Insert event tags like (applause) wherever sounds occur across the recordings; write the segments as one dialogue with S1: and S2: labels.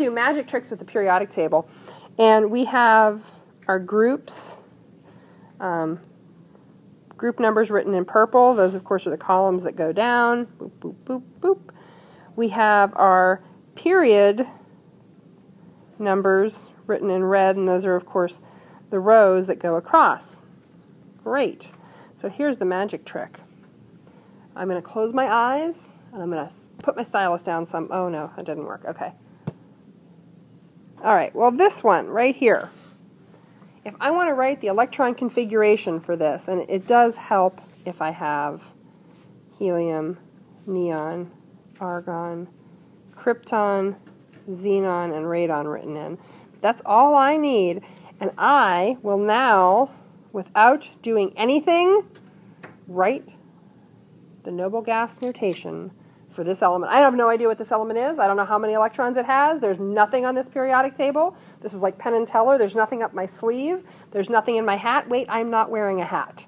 S1: do magic tricks with the periodic table. And we have our groups, um, group numbers written in purple. Those, of course, are the columns that go down. Boop, boop, boop, boop. We have our period numbers written in red, and those are, of course, the rows that go across. Great. So here's the magic trick. I'm going to close my eyes, and I'm going to put my stylus down some. Oh, no, it didn't work. Okay. All right, well, this one right here. If I want to write the electron configuration for this, and it does help if I have helium, neon, argon, krypton, xenon, and radon written in. That's all I need. And I will now, without doing anything, write the noble gas notation for this element. I have no idea what this element is. I don't know how many electrons it has. There's nothing on this periodic table. This is like Penn and Teller. There's nothing up my sleeve. There's nothing in my hat. Wait, I'm not wearing a hat.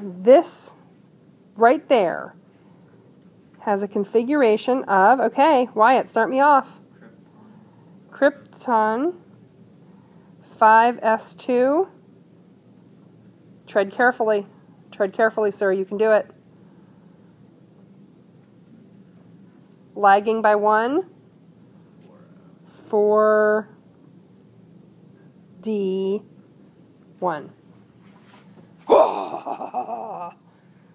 S1: This right there has a configuration of, okay, Wyatt, start me off. Krypton 5s2. Tread carefully. Tread carefully, sir. You can do it. Lagging by one. 4D1. (laughs)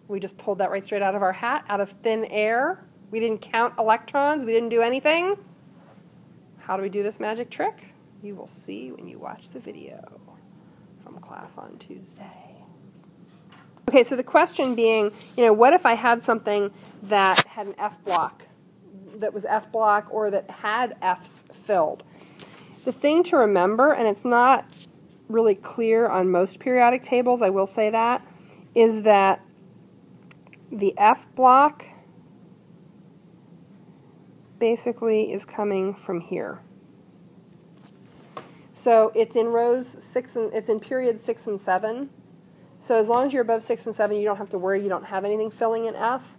S1: We just pulled that right straight out of our hat, out of thin air. We didn't count electrons. We didn't do anything. How do we do this magic trick? You will see when you watch the video from class on Tuesday. Okay, so the question being, you know, what if I had something that had an F block, that was F block, or that had Fs filled? The thing to remember, and it's not really clear on most periodic tables, I will say that, is that the F block basically is coming from here. So it's in rows six and it's in period six and seven. So as long as you're above six and seven, you don't have to worry. You don't have anything filling in F.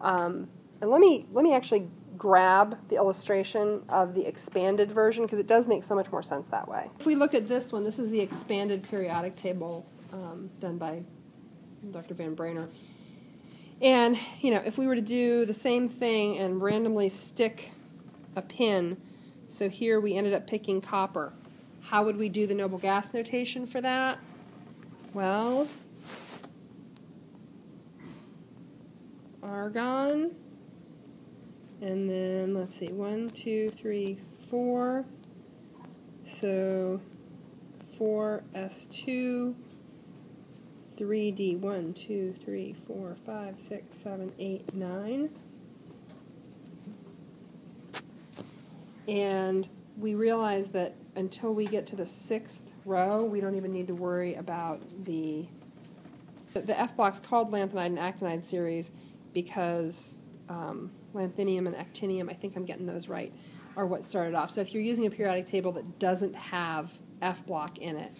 S1: Um, and let me let me actually grab the illustration of the expanded version because it does make so much more sense that way. If we look at this one, this is the expanded periodic table um, done by Dr. Van Brainer. And, you know, if we were to do the same thing and randomly stick a pin, so here we ended up picking copper, how would we do the noble gas notation for that? Well, argon, and then let's see, one, two, three, four. So 4s2 3D, 1, 2, 3, 4, 5, 6, 7, 8, 9. And we realize that until we get to the sixth row, we don't even need to worry about the the F block's called lanthanide and actinide series because um, lanthanum and actinium, I think I'm getting those right, are what started off. So if you're using a periodic table that doesn't have F block in it,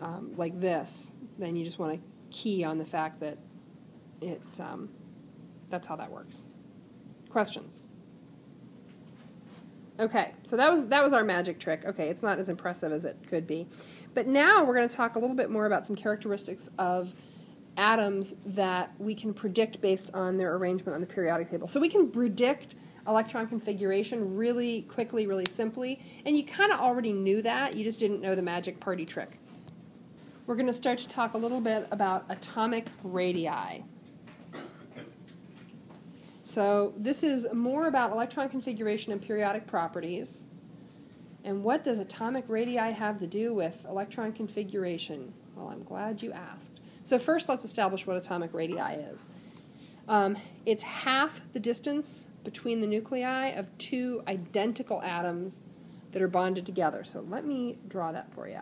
S1: um, like this, then you just want to key on the fact that it um, that's how that works. Questions? Okay, so that was that was our magic trick. Okay, it's not as impressive as it could be. But now we're going to talk a little bit more about some characteristics of atoms that we can predict based on their arrangement on the periodic table. So we can predict electron configuration really quickly, really simply, and you kind of already knew that, you just didn't know the magic party trick we're going to start to talk a little bit about atomic radii. So this is more about electron configuration and periodic properties. And what does atomic radii have to do with electron configuration? Well, I'm glad you asked. So first let's establish what atomic radii is. Um, it's half the distance between the nuclei of two identical atoms that are bonded together. So let me draw that for you.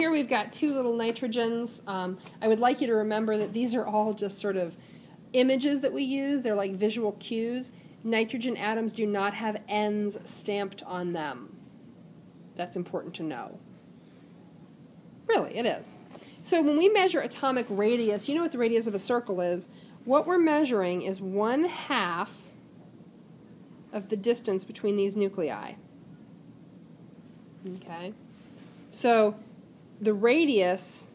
S1: Here we've got two little nitrogens. Um, I would like you to remember that these are all just sort of images that we use. They're like visual cues. Nitrogen atoms do not have ends stamped on them. That's important to know. Really, it is. So when we measure atomic radius, you know what the radius of a circle is. What we're measuring is one half of the distance between these nuclei. Okay? So the radius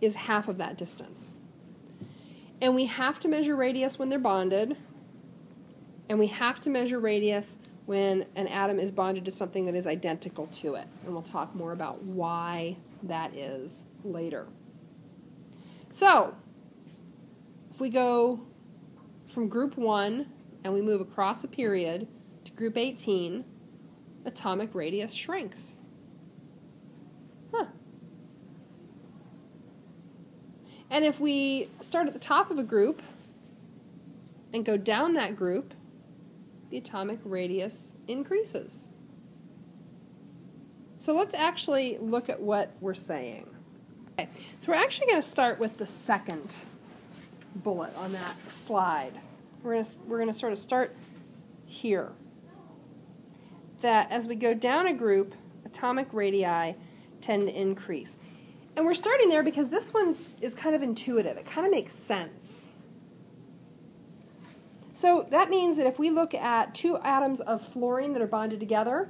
S1: is half of that distance. And we have to measure radius when they're bonded, and we have to measure radius when an atom is bonded to something that is identical to it. And we'll talk more about why that is later. So, if we go from group 1 and we move across a period to group 18, atomic radius shrinks. Huh. And if we start at the top of a group and go down that group, the atomic radius increases. So let's actually look at what we're saying. Okay, so we're actually going to start with the second bullet on that slide. We're going we're going to sort of start here. That as we go down a group, atomic radii tend to increase. And we're starting there because this one is kind of intuitive. It kind of makes sense. So that means that if we look at two atoms of fluorine that are bonded together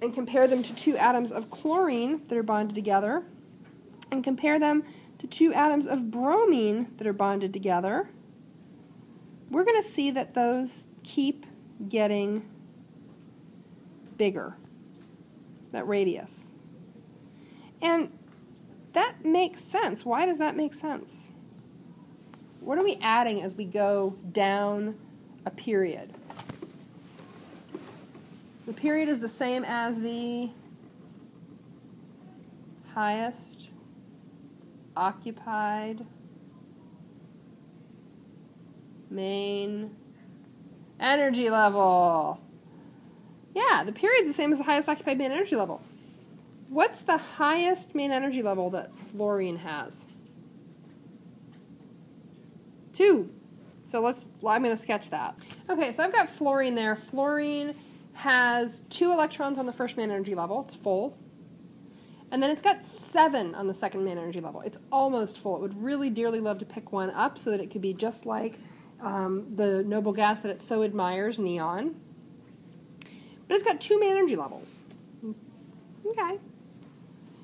S1: and compare them to two atoms of chlorine that are bonded together and compare them to two atoms of bromine that are bonded together, we're going to see that those keep getting bigger, that radius. And that makes sense. Why does that make sense? What are we adding as we go down a period? The period is the same as the highest occupied main energy level. Yeah, the period's the same as the highest occupied main energy level. What's the highest main energy level that fluorine has? Two. So let's, well, I'm going to sketch that. Okay, so I've got fluorine there. Fluorine has two electrons on the first main energy level. It's full. And then it's got seven on the second main energy level. It's almost full. It would really dearly love to pick one up so that it could be just like um, the noble gas that it so admires, neon. But it's got two main energy levels. Okay.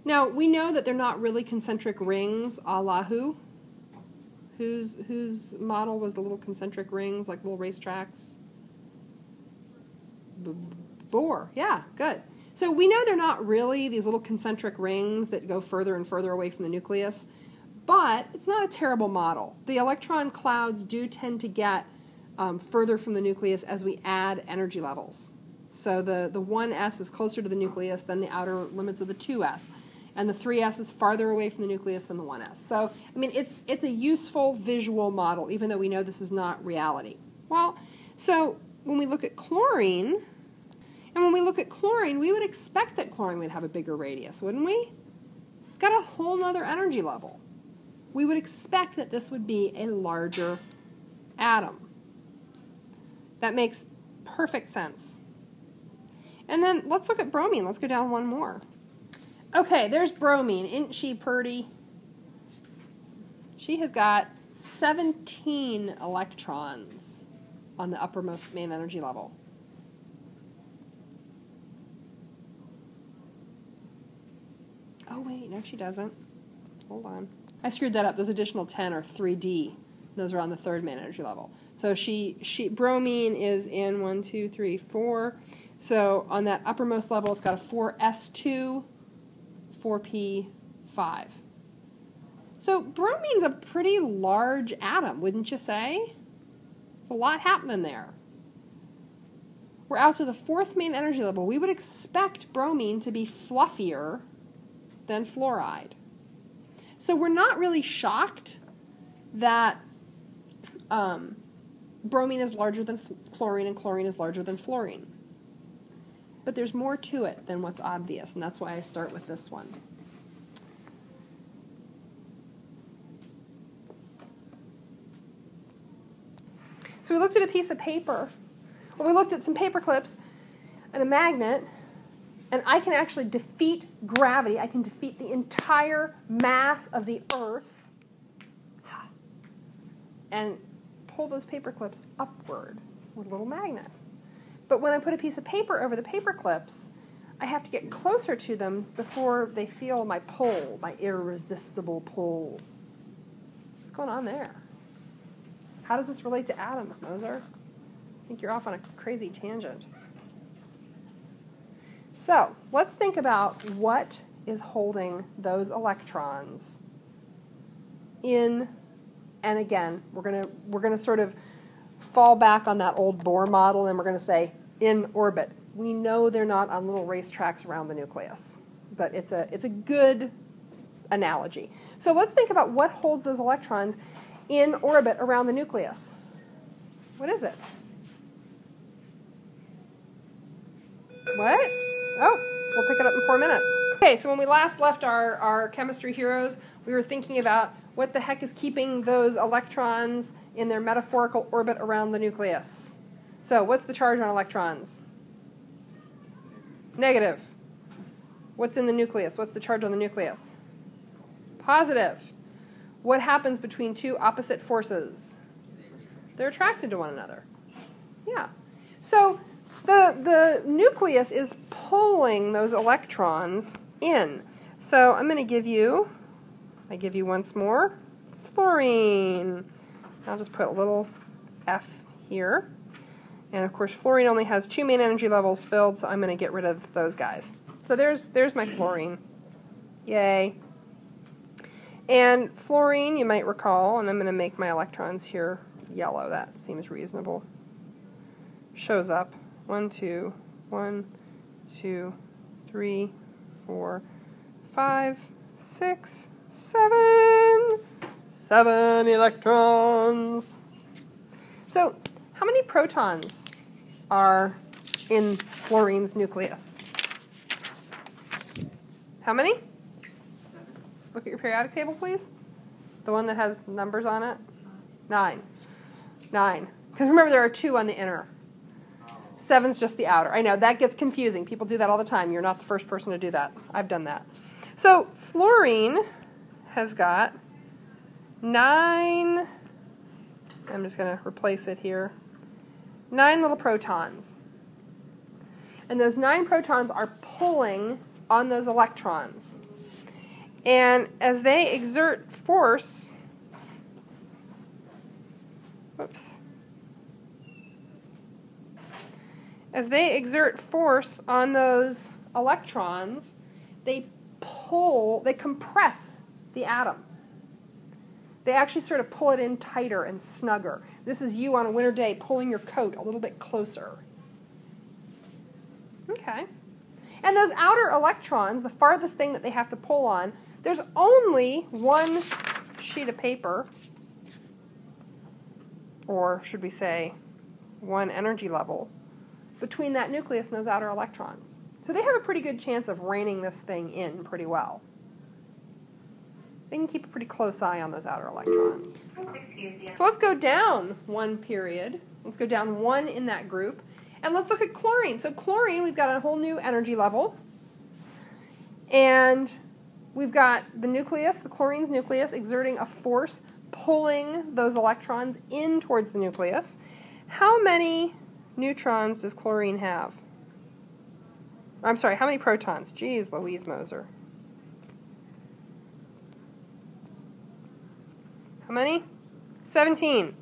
S1: Now, we know that they're not really concentric rings a la who? Whose, whose model was the little concentric rings, like little racetracks? Bohr. Yeah, good. So we know they're not really these little concentric rings that go further and further away from the nucleus, but it's not a terrible model. The electron clouds do tend to get um, further from the nucleus as we add energy levels. So the, the 1s is closer to the nucleus than the outer limits of the 2s. And the 3s is farther away from the nucleus than the 1s. So, I mean, it's, it's a useful visual model, even though we know this is not reality. Well, so when we look at chlorine, and when we look at chlorine, we would expect that chlorine would have a bigger radius, wouldn't we? It's got a whole other energy level. We would expect that this would be a larger atom. That makes perfect sense. And then let's look at bromine. Let's go down one more. Okay, there's bromine. Isn't she pretty? She has got 17 electrons on the uppermost main energy level. Oh, wait, no, she doesn't. Hold on. I screwed that up. Those additional 10 are 3D. Those are on the third main energy level. So she, she bromine is in 1, 2, 3, 4. So on that uppermost level, it's got a 4s2, 4p5. So bromine's a pretty large atom, wouldn't you say? A lot happening there. We're out to the fourth main energy level. We would expect bromine to be fluffier than fluoride. So we're not really shocked that um, bromine is larger than chlorine and chlorine is larger than fluorine. But there's more to it than what's obvious, and that's why I start with this one. So we looked at a piece of paper. We looked at some paper clips and a magnet, and I can actually defeat gravity. I can defeat the entire mass of the Earth and pull those paper clips upward. with a little magnet. But when I put a piece of paper over the paper clips, I have to get closer to them before they feel my pull, my irresistible pull. What's going on there? How does this relate to atoms, Moser? I think you're off on a crazy tangent. So let's think about what is holding those electrons in, and again, we're gonna we're gonna sort of fall back on that old Bohr model, and we're gonna say in orbit. We know they're not on little racetracks around the nucleus, but it's a it's a good analogy. So let's think about what holds those electrons in orbit around the nucleus. What is it? What? Oh, we'll pick it up in four minutes. Okay, so when we last left our, our chemistry heroes, we were thinking about what the heck is keeping those electrons in their metaphorical orbit around the nucleus. So what's the charge on electrons? Negative. What's in the nucleus? What's the charge on the nucleus? Positive. What happens between two opposite forces? They're attracted to one another. Yeah. So the, the nucleus is pulling those electrons in. So I'm going to give you, I give you once more, fluorine. I'll just put a little F here. And of course, fluorine only has two main energy levels filled, so I'm going to get rid of those guys. So there's, there's my fluorine. Yay. And fluorine, you might recall, and I'm going to make my electrons here yellow. That seems reasonable. Shows up. One, two, one, two, three, four, five, six, seven. Seven electrons. So, how many protons are in fluorine's nucleus? How many? Look at your periodic table, please. The one that has numbers on it. Nine. Nine. Because remember, there are two on the inner. Seven's just the outer. I know, that gets confusing. People do that all the time. You're not the first person to do that. I've done that. So, fluorine has got nine, I'm just going to replace it here, nine little protons. And those nine protons are pulling on those electrons. And as they exert force, whoops, as they exert force on those electrons, they pull, they compress the atom. They actually sort of pull it in tighter and snugger. This is you on a winter day pulling your coat a little bit closer. Okay. And those outer electrons, the farthest thing that they have to pull on, there's only one sheet of paper, or should we say, one energy level, between that nucleus and those outer electrons. So they have a pretty good chance of reining this thing in pretty well. They can keep a pretty close eye on those outer electrons. So let's go down one period. Let's go down one in that group. And let's look at chlorine. So chlorine, we've got a whole new energy level. And we've got the nucleus, the chlorine's nucleus, exerting a force pulling those electrons in towards the nucleus. How many neutrons does chlorine have? I'm sorry, how many protons? Geez, Louise Moser. How many? 17.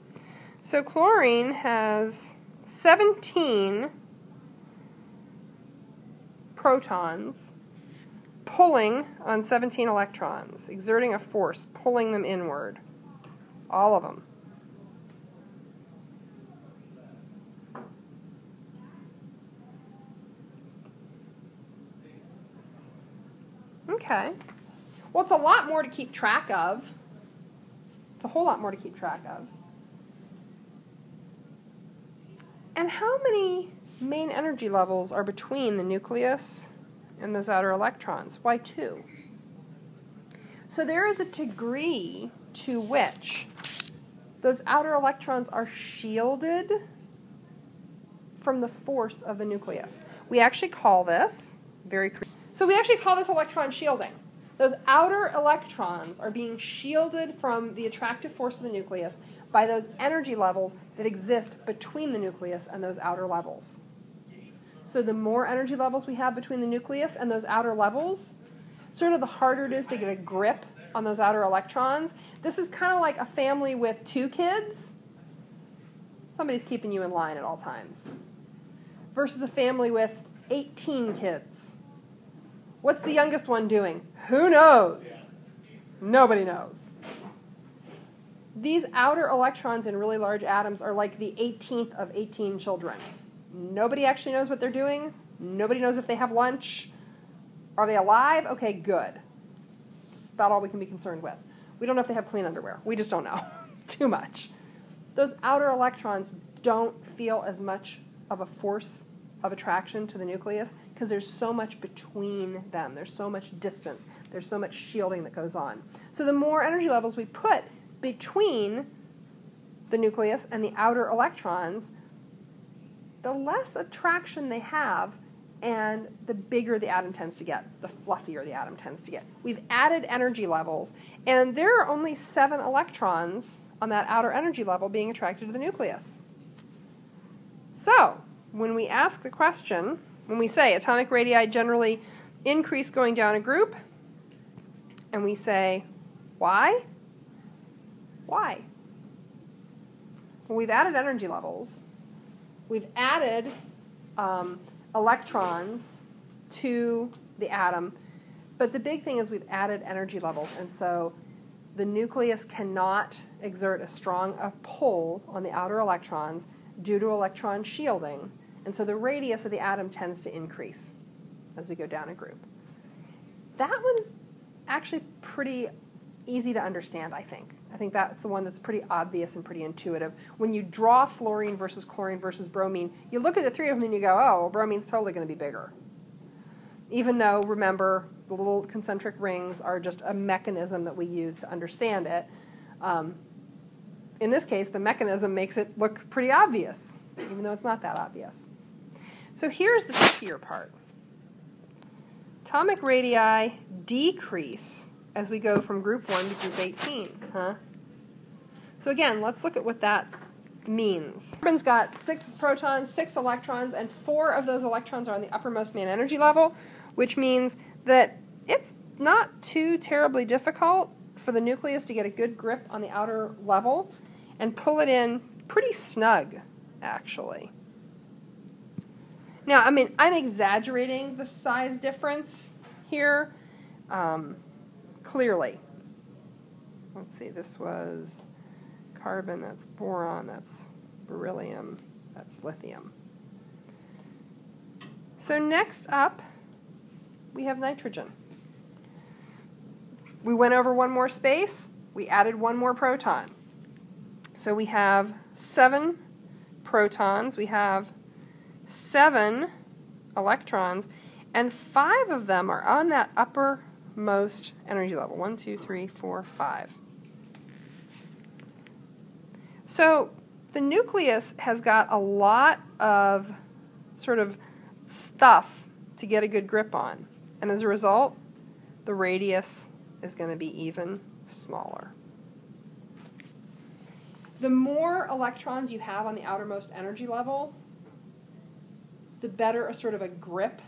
S1: So chlorine has 17 protons pulling on 17 electrons, exerting a force, pulling them inward. All of them. Okay. Well, it's a lot more to keep track of. It's a whole lot more to keep track of. And how many main energy levels are between the nucleus and those outer electrons? Why two? So there is a degree to which those outer electrons are shielded from the force of the nucleus. We actually call this very so we actually call this electron shielding. Those outer electrons are being shielded from the attractive force of the nucleus by those energy levels that exist between the nucleus and those outer levels. So the more energy levels we have between the nucleus and those outer levels, sort of the harder it is to get a grip on those outer electrons. This is kind of like a family with two kids. Somebody's keeping you in line at all times. Versus a family with 18 kids. What's the youngest one doing? Who knows? Nobody knows. These outer electrons in really large atoms are like the 18th of 18 children. Nobody actually knows what they're doing. Nobody knows if they have lunch. Are they alive? Okay, good. That's about all we can be concerned with. We don't know if they have clean underwear. We just don't know. (laughs) Too much. Those outer electrons don't feel as much of a force of attraction to the nucleus because there's so much between them. There's so much distance. There's so much shielding that goes on. So the more energy levels we put between the nucleus and the outer electrons, the less attraction they have and the bigger the atom tends to get, the fluffier the atom tends to get. We've added energy levels, and there are only seven electrons on that outer energy level being attracted to the nucleus. So, when we ask the question, when we say atomic radii generally increase going down a group, and we say, why? Why? Well, we've added energy levels. We've added um, electrons to the atom, but the big thing is we've added energy levels, and so the nucleus cannot exert as strong a pull on the outer electrons due to electron shielding, and so the radius of the atom tends to increase as we go down a group. That one's actually pretty easy to understand, I think. I think that's the one that's pretty obvious and pretty intuitive. When you draw fluorine versus chlorine versus bromine, you look at the three of them and you go, oh, well, bromine's totally going to be bigger. Even though, remember, the little concentric rings are just a mechanism that we use to understand it. Um, in this case, the mechanism makes it look pretty obvious, even though it's not that obvious. So here's the trickier part. Atomic radii decrease as we go from group 1 to group 18, huh? So again, let's look at what that means. Carbon's got six protons, six electrons, and four of those electrons are on the uppermost main energy level, which means that it's not too terribly difficult for the nucleus to get a good grip on the outer level and pull it in pretty snug, actually. Now, I mean, I'm exaggerating the size difference here. Um, clearly. Let's see, this was carbon, that's boron, that's beryllium, that's lithium. So next up, we have nitrogen. We went over one more space, we added one more proton. So we have seven protons, we have seven electrons, and five of them are on that uppermost energy level. One, two, three, four, five. So the nucleus has got a lot of sort of stuff to get a good grip on. And as a result, the radius is going to be even smaller. The more electrons you have on the outermost energy level, the better a sort of a grip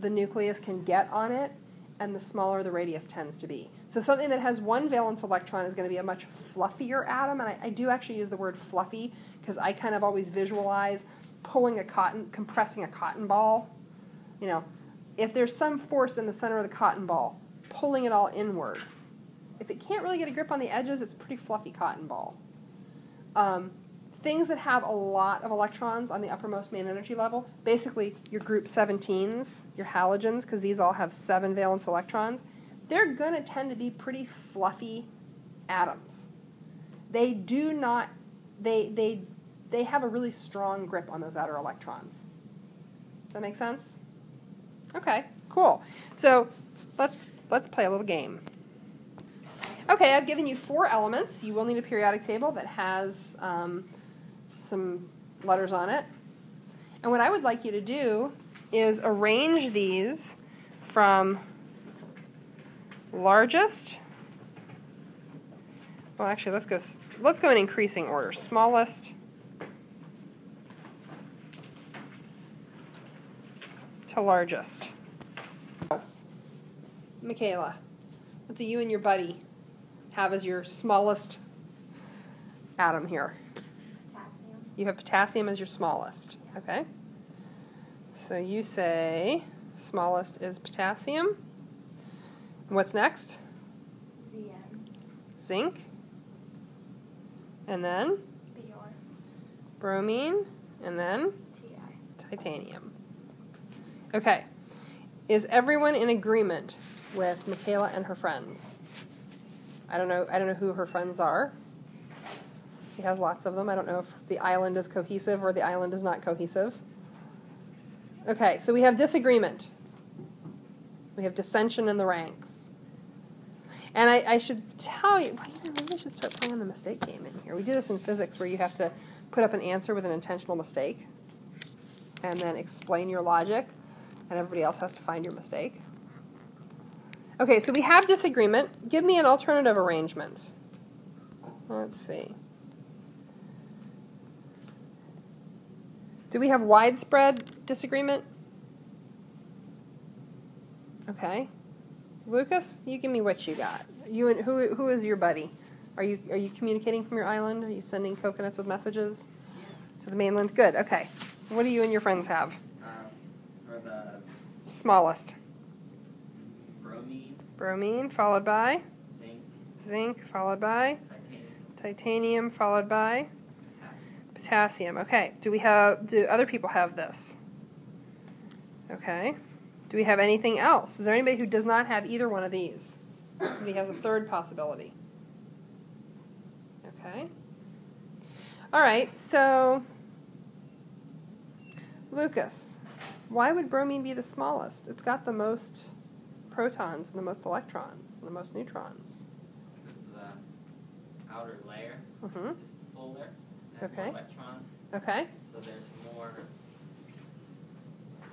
S1: the nucleus can get on it and the smaller the radius tends to be. So something that has one valence electron is going to be a much fluffier atom, and I, I do actually use the word fluffy because I kind of always visualize pulling a cotton, compressing a cotton ball. You know, if there's some force in the center of the cotton ball, pulling it all inward. If it can't really get a grip on the edges, it's a pretty fluffy cotton ball. Um, things that have a lot of electrons on the uppermost main energy level, basically your group 17s, your halogens, because these all have seven valence electrons, they're going to tend to be pretty fluffy atoms. They do not, they, they, they have a really strong grip on those outer electrons. Does that make sense? Okay, cool. So let's, let's play a little game. Okay, I've given you four elements. You will need a periodic table that has um, some letters on it. And what I would like you to do is arrange these from largest. Well, actually, let's go let's go in increasing order. Smallest to largest. Michaela, what do you and your buddy have as your smallest atom here?
S2: Potassium.
S1: You have potassium as your smallest, okay? So you say smallest is potassium. What's next?
S2: Zn.
S1: Zinc. And then
S2: Br.
S1: bromine. And then
S2: Ti.
S1: titanium. Okay. Is everyone in agreement with Michaela and her friends? I don't know. I don't know who her friends are. She has lots of them. I don't know if the island is cohesive or the island is not cohesive. Okay, so we have disagreement. We have dissension in the ranks. And I, I should tell you, well, you maybe I should start playing the mistake game in here. We do this in physics where you have to put up an answer with an intentional mistake and then explain your logic, and everybody else has to find your mistake. Okay, so we have disagreement. Give me an alternative arrangement. Let's see. Do we have widespread disagreement? Okay. Lucas, you give me what you got. You and who who is your buddy? Are you are you communicating from your island? Are you sending coconuts with messages to the mainland? Good. Okay. What do you and your friends have?
S3: Um, for the
S1: Smallest.
S3: bromine,
S1: Bromine followed by
S3: zinc,
S1: zinc followed by
S3: titanium,
S1: titanium followed by
S3: potassium.
S1: potassium. Okay. Do we have do other people have this? Okay. Do we have anything else? Is there anybody who does not have either one of these? Somebody has a third possibility. Okay. All right. So Lucas, why would bromine be the smallest? It's got the most protons and the most electrons and the most neutrons.
S3: Is the outer layer.
S1: mm
S3: -hmm. Is
S1: Okay.
S3: more electrons,
S1: Okay.
S3: so there's more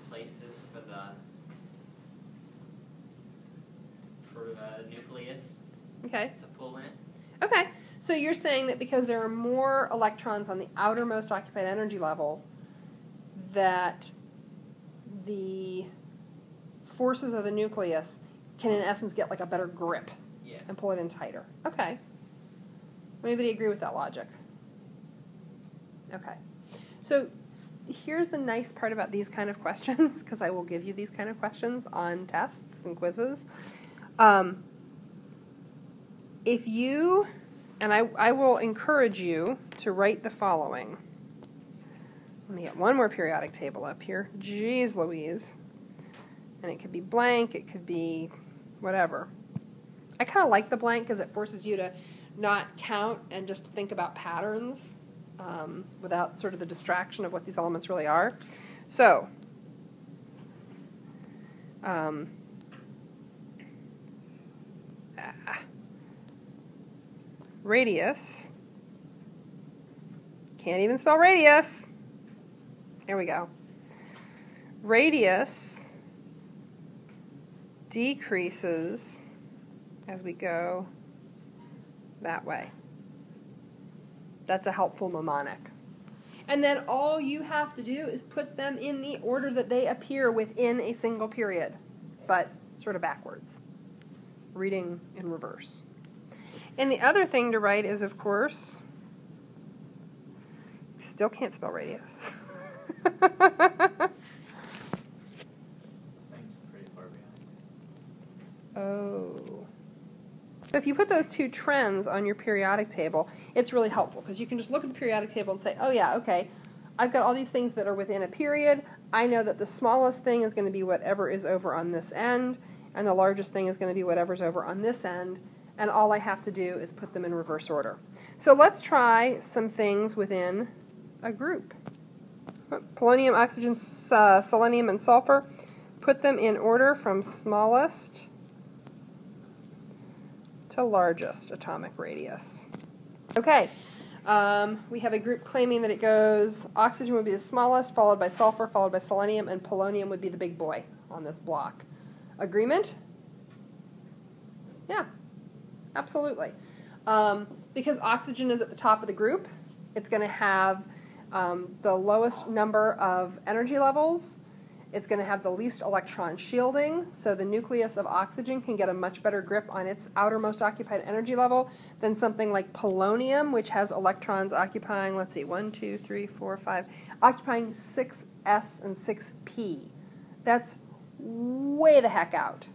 S3: places for the for the nucleus
S1: Okay.
S3: to pull in.
S1: Okay. So you're saying that because there are more electrons on the outermost occupied energy level, that the forces of the nucleus can, in essence, get like a better grip
S3: Yeah.
S1: and pull it in tighter. Okay. Anybody agree with that logic? Okay. So here's the nice part about these kind of (laughs) questions, because I will give you these kind of questions on tests and quizzes. Um, if you, and I, I will encourage you to write the following. Let me get one more periodic table up here. Jeez Louise. And it could be blank, it could be whatever. I kind of like the blank because it forces you to not count and just think about patterns um, without sort of the distraction of what these elements really are. So, um, radius. Can't even spell radius. Here we go. Radius decreases as we go that way. That's a helpful mnemonic. And then all you have to do is put them in the order that they appear within a single period, but sort of backwards, reading in reverse. And the other thing to write is, of course, still can't spell radius. (laughs) Oh. So if you put those two trends on your periodic table, it's really helpful because you can just look at the periodic table and say, oh, yeah, okay, I've got all these things that are within a period. I know that the smallest thing is going to be whatever is over on this end, and the largest thing is going to be whatever's over on this end, and all I have to do is put them in reverse order. So let's try some things within a group. Polonium, oxygen, uh, selenium, and sulfur. Put them in order from smallest to largest atomic radius. Okay, um, we have a group claiming that it goes oxygen would be the smallest, followed by sulfur, followed by selenium, and polonium would be the big boy on this block. Agreement? Yeah, absolutely. Um, because oxygen is at the top of the group, it's going to have um, the lowest number of energy levels. It's going to have the least electron shielding, so the nucleus of oxygen can get a much better grip on its outermost occupied energy level than something like polonium, which has electrons occupying, let's see, one, two, three, four, five, occupying 6s and 6p. That's way the heck out.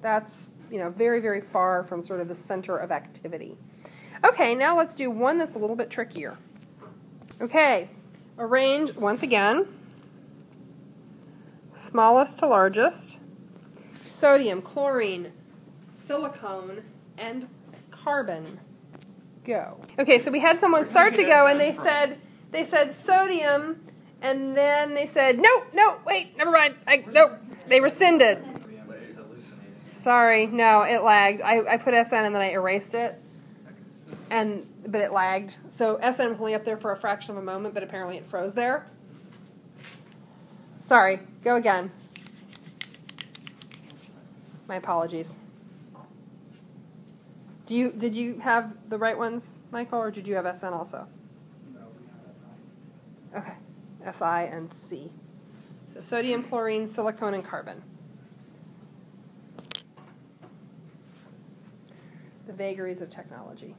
S1: That's, you know, very, very far from sort of the center of activity. Okay, now let's do one that's a little bit trickier. Okay, arrange once again, smallest to largest, sodium, chlorine, silicone, and carbon. Go. Okay, so we had someone start to go and they said they said sodium and then they said no, no, wait, never mind. I nope. They rescinded. Sorry, no, it lagged. I, I put SN and then I erased it. And but it lagged. So SN was only up there for a fraction of a moment, but apparently it froze there. Sorry, go again. My apologies. Do you did you have the right ones, Michael, or did you have SN also? Okay, Si and C. So sodium, chlorine, silicone, and carbon. The vagaries of technology.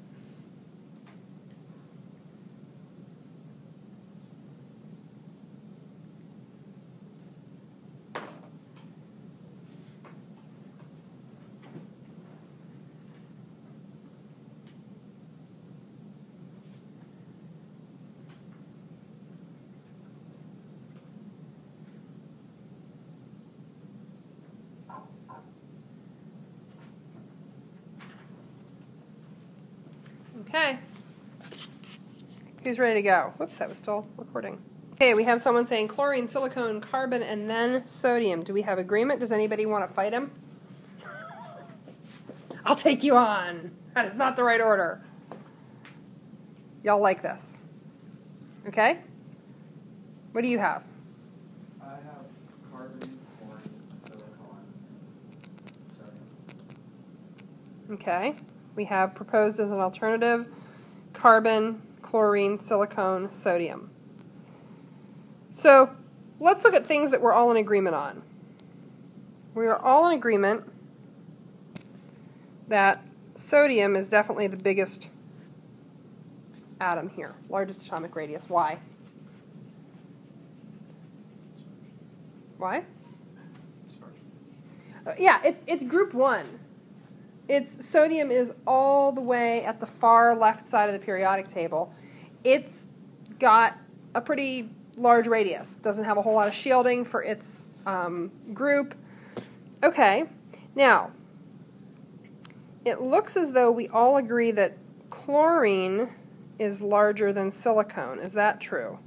S1: Okay. Who's ready to go? Whoops, that was still recording. Okay, we have someone saying chlorine, silicone, carbon, and then sodium. Do we have agreement? Does anybody want to fight him? (laughs) I'll take you on. That is not the right order. Y'all like this. Okay? What do you have?
S4: I have carbon, chlorine, silicon, sodium.
S1: Okay. We have proposed as an alternative carbon, chlorine, silicone, sodium. So let's look at things that we're all in agreement on. We are all in agreement that sodium is definitely the biggest atom here, largest atomic radius. Why? Why? Uh, yeah, it, it's group one. It's sodium is all the way at the far left side of the periodic table. It's got a pretty large radius. Doesn't have a whole lot of shielding for its um, group. Okay, now it looks as though we all agree that chlorine is larger than silicone. Is that true?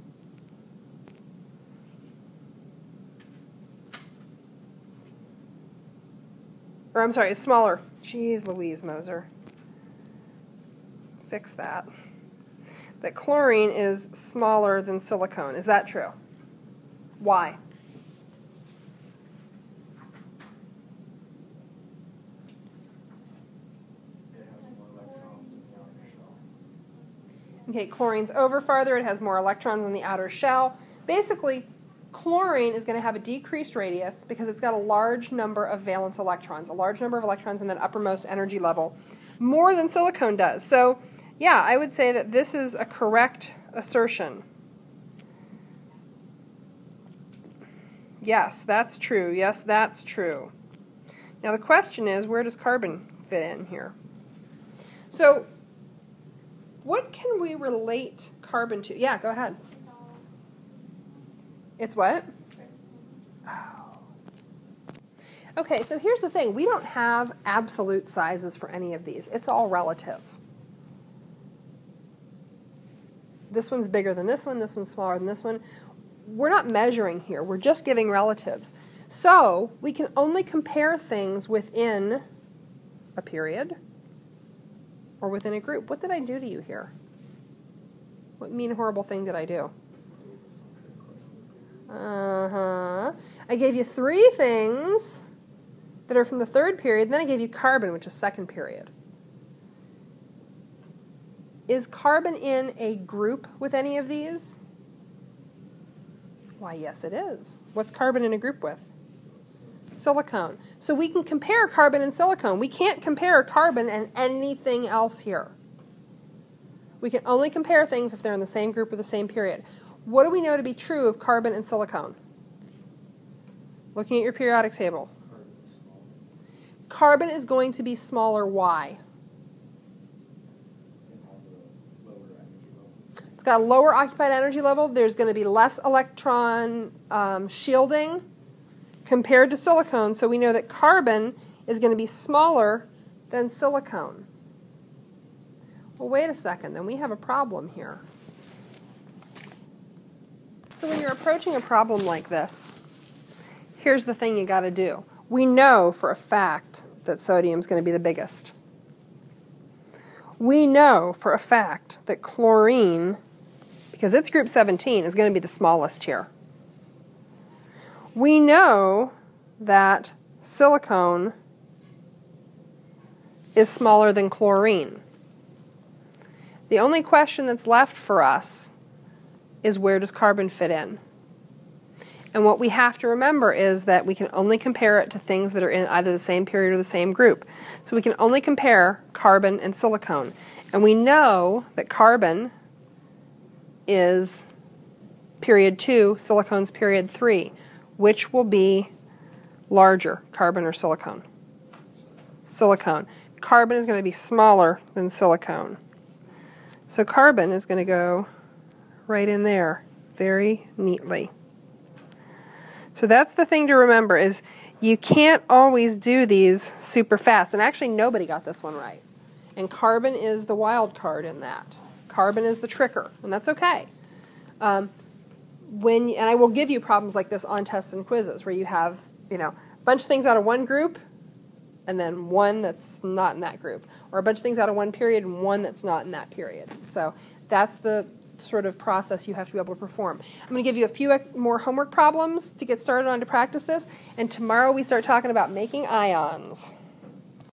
S1: Or I'm sorry, it's smaller. Jeez Louise Moser. Fix that. That chlorine is smaller than silicone. Is that true? Why? Okay, chlorine's over farther. It has more electrons in the outer shell. Basically, chlorine is going to have a decreased radius because it's got a large number of valence electrons, a large number of electrons in that uppermost energy level, more than silicone does. So, yeah, I would say that this is a correct assertion. Yes, that's true. Yes, that's true. Now the question is, where does carbon fit in here? So, what can we relate carbon to? Yeah, go ahead.
S2: It's
S1: what? Oh. Okay, so here's the thing. We don't have absolute sizes for any of these. It's all relative. This one's bigger than this one, this one's smaller than this one. We're not measuring here, we're just giving relatives. So we can only compare things within a period or within a group. What did I do to you here? What mean, horrible thing did I do? Uh huh. I gave you three things that are from the third period, then I gave you carbon, which is second period. Is carbon in a group with any of these? Why, yes, it is. What's carbon in a group with? Silicone. So we can compare carbon and silicone. We can't compare carbon and anything else here. We can only compare things if they're in the same group or the same period. What do we know to be true of carbon and silicon? Looking at your periodic table. Carbon is going to be smaller. Why? It's got a lower occupied energy level. There's going to be less electron um, shielding compared to silicon. So we know that carbon is going to be smaller than silicon. Well, wait a second. Then we have a problem here. So when you're approaching a problem like this, here's the thing you got to do. We know for a fact that sodium is going to be the biggest. We know for a fact that chlorine, because it's group 17, is going to be the smallest here. We know that silicon is smaller than chlorine. The only question that's left for us is where does carbon fit in? And what we have to remember is that we can only compare it to things that are in either the same period or the same group. So we can only compare carbon and silicon. And we know that carbon is period 2, silicon's period 3. Which will be larger, carbon or silicon? Silicon. Carbon is going to be smaller than silicon. So carbon is going to go right in there very neatly. So that's the thing to remember is you can't always do these super fast. And actually nobody got this one right. And carbon is the wild card in that. Carbon is the tricker, and that's okay. Um, when and I will give you problems like this on tests and quizzes where you have, you know, a bunch of things out of one group and then one that's not in that group or a bunch of things out of one period and one that's not in that period. So that's the sort of process you have to be able to perform. I'm going to give you a few more homework problems to get started on to practice this, and tomorrow we start talking about making ions.